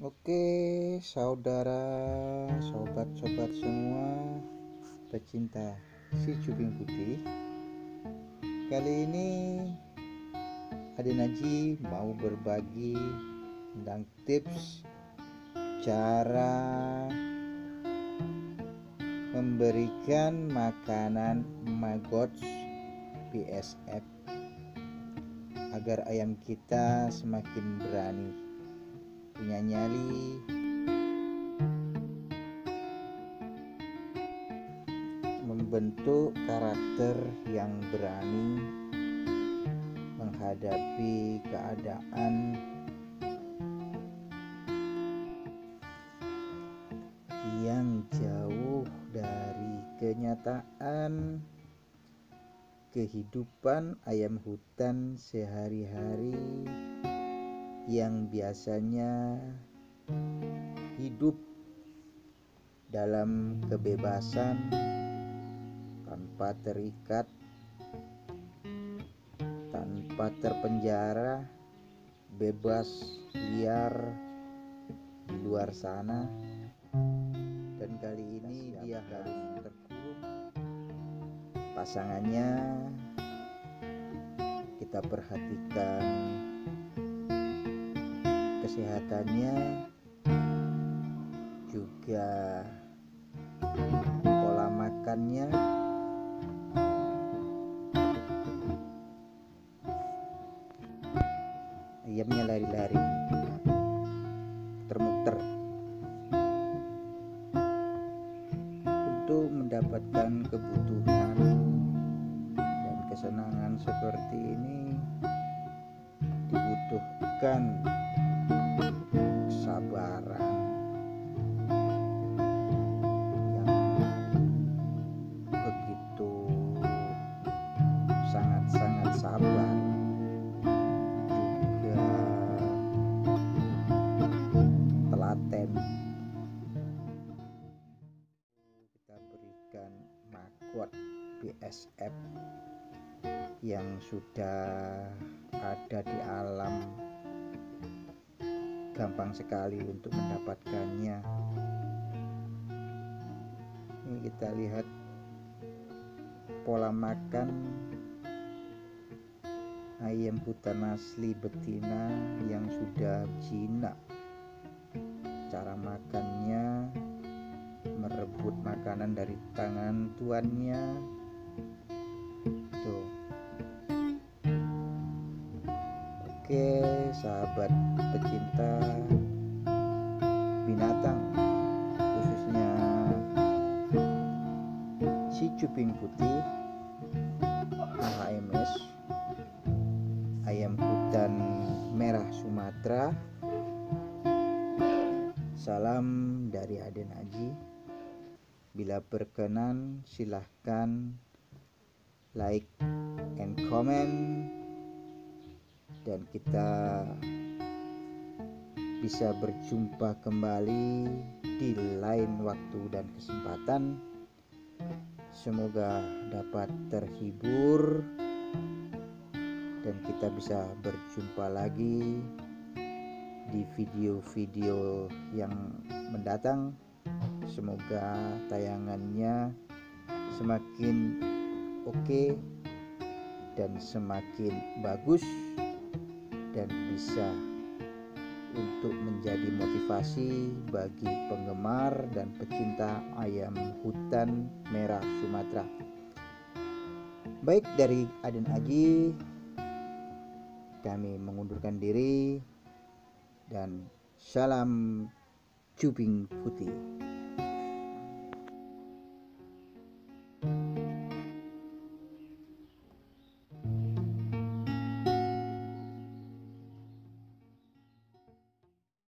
Oke, saudara, sobat-sobat semua, pecinta si cuping putih. Kali ini Ade Naji mau berbagi tentang tips cara memberikan makanan maggots BSF agar ayam kita semakin berani punya nyali. Membentuk karakter yang berani menghadapi keadaan. Yang jauh dari kenyataan. Kehidupan ayam hutan sehari-hari yang biasanya hidup dalam kebebasan tanpa terikat, tanpa terpenjara, bebas liar di luar sana. Dan kali ini dia harus terkurung. Pasangannya kita perhatikan kesehatannya juga pola makannya. Ayamnya lari-lari termuter untuk mendapatkan kebutuhan dan kesenangan seperti ini dibutuhkan sabar juga. Telaten. Kita berikan makot BSF yang sudah ada di alam. Gampang sekali untuk mendapatkannya. Ini kita lihat pola makan ayam hutan asli betina yang sudah jinak. Cara makannya merebut makanan dari tangan tuannya. Tuh. Oke sahabat pecinta binatang khususnya si cuping putih AHMS merah Sumatera salam dari Aden Aji. Bila berkenan silahkan like and comment. Dan kita bisa berjumpa kembali di lain waktu dan kesempatan. Semoga dapat terhibur kita bisa berjumpa lagi di video-video yang mendatang semoga tayangannya semakin oke dan semakin bagus dan bisa untuk menjadi motivasi bagi penggemar dan pecinta ayam hutan merah Sumatera. Baik dari Aden Aji, kami mengundurkan diri dan salam cuping putih.